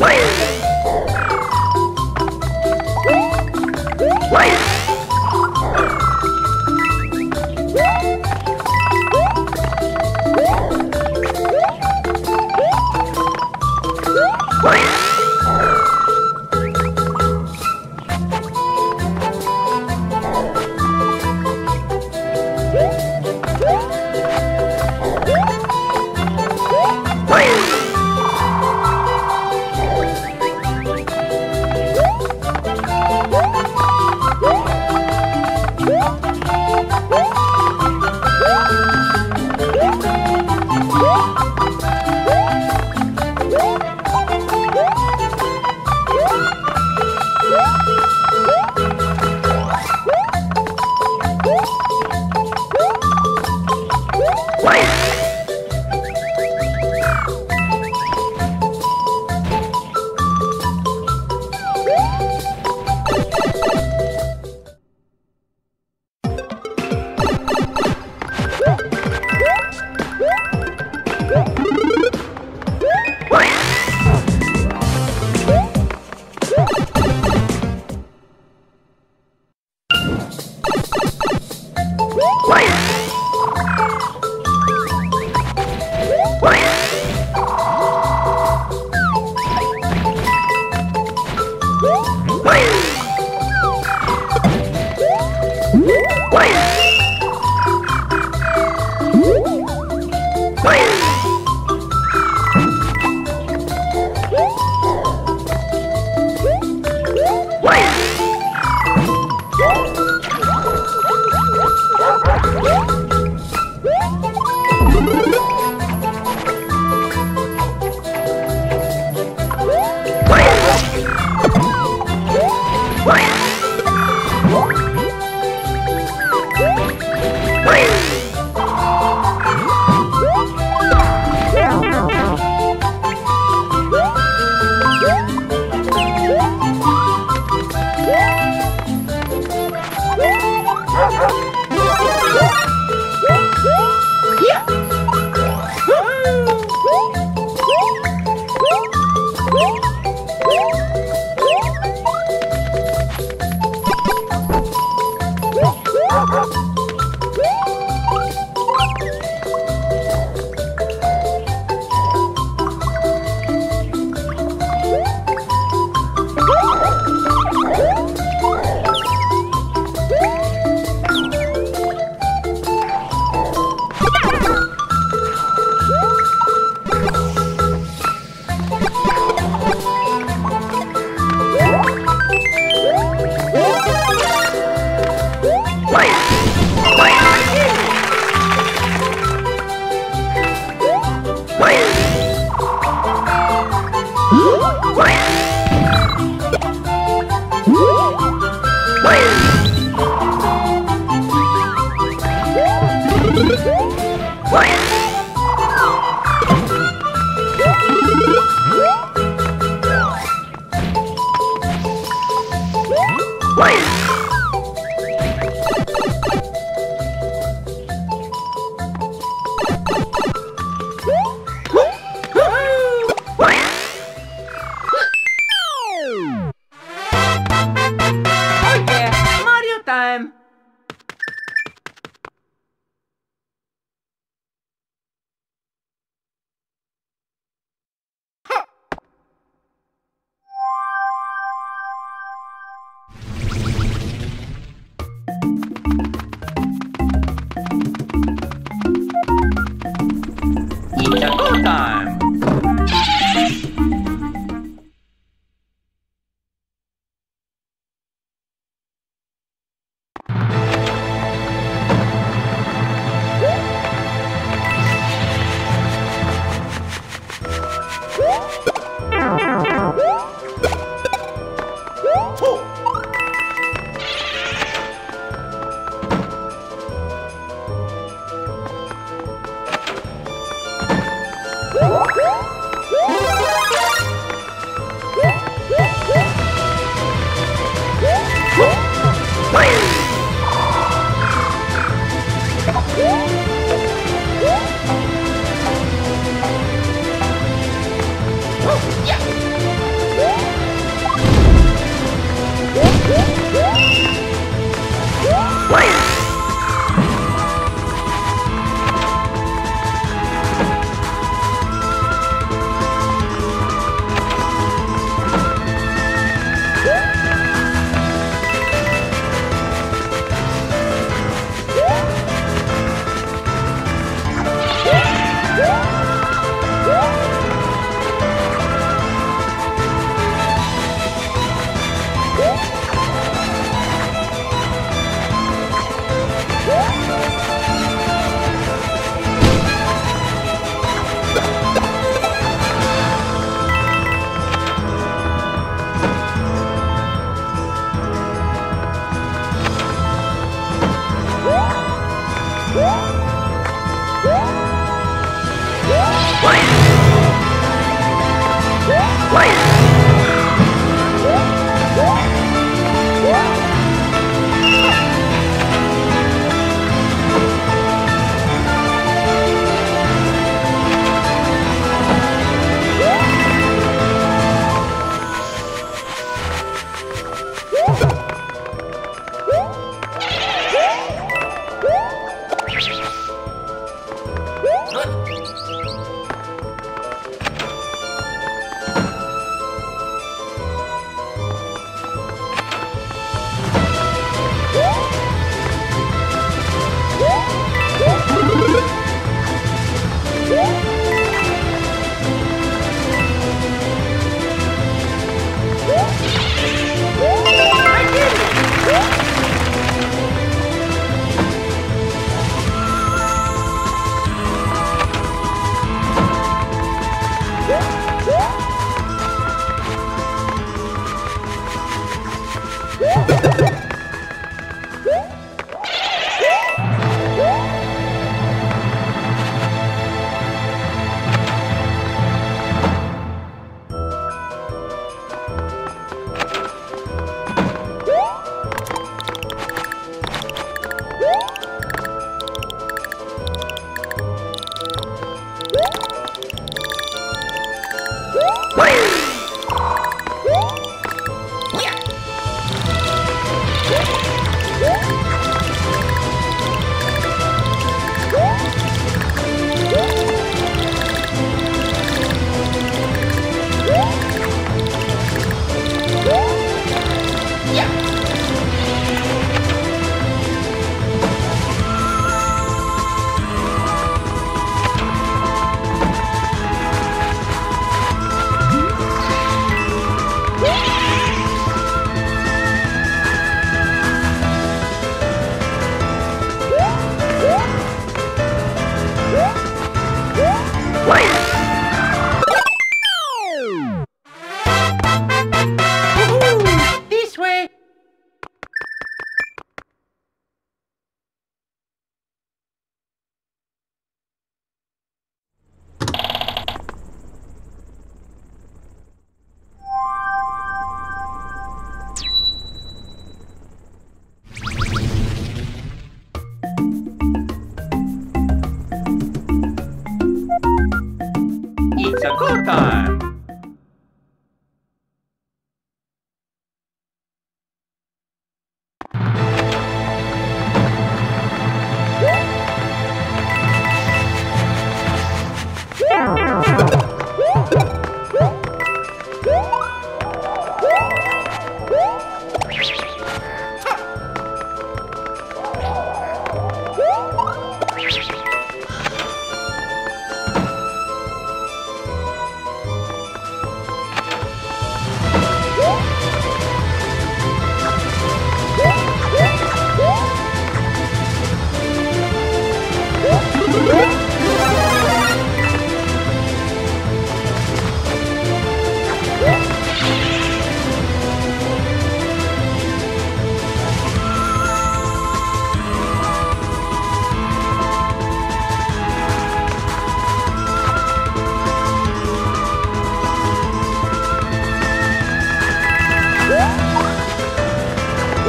Whee!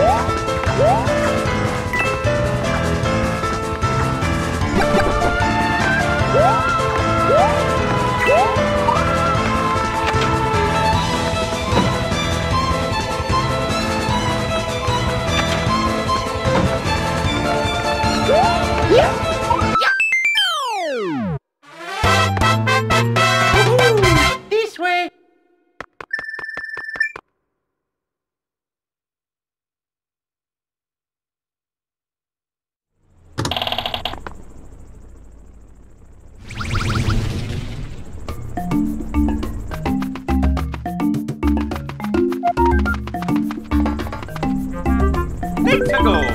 Woo! Let's go.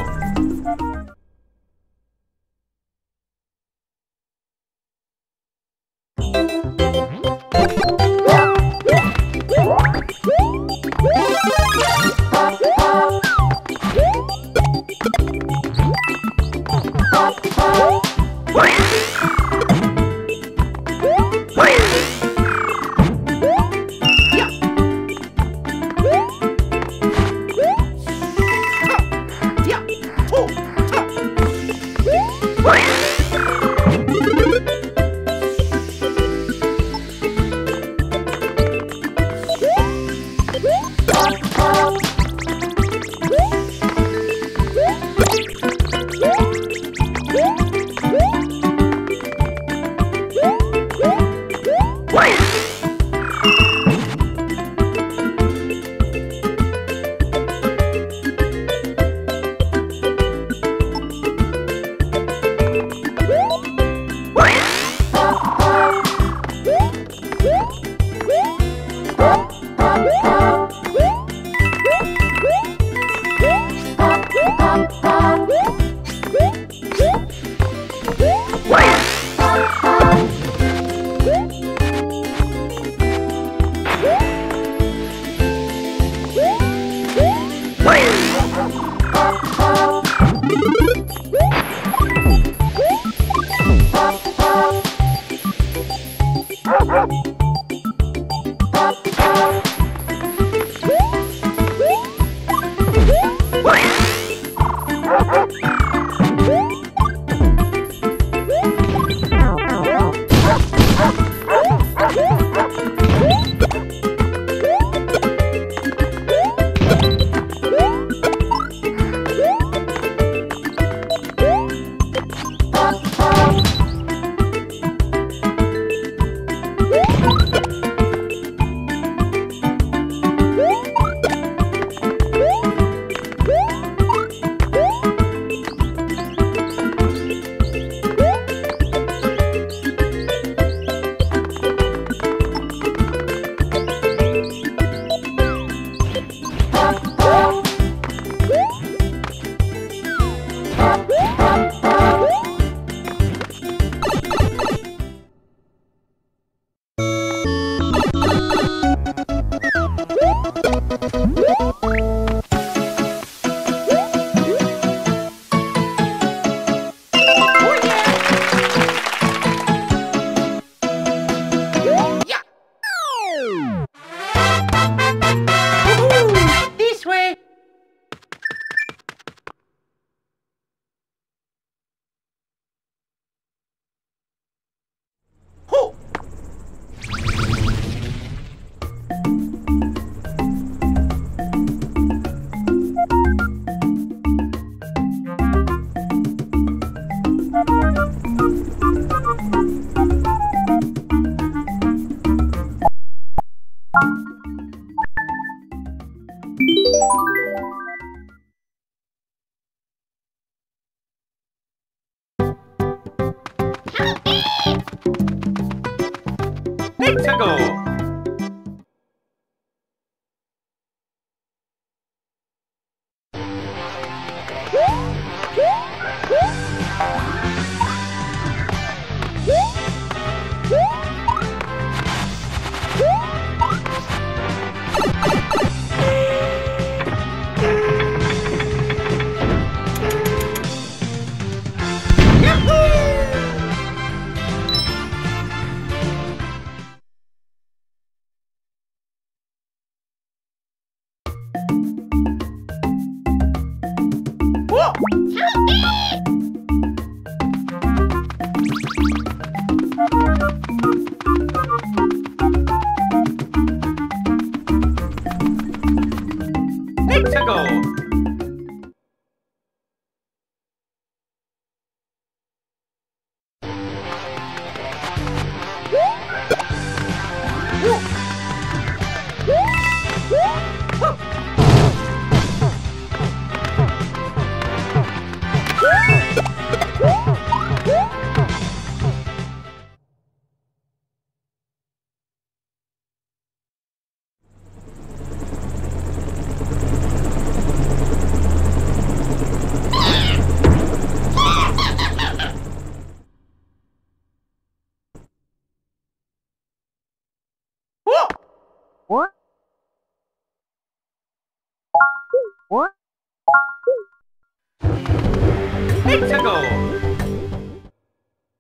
Beep! おキャンピー